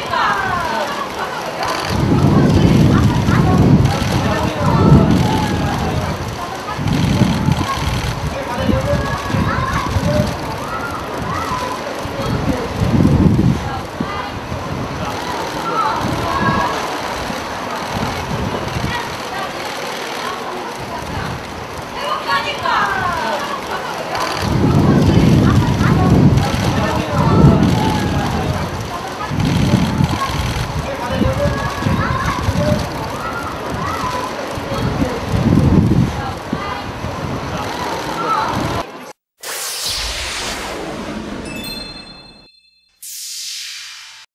Mexico!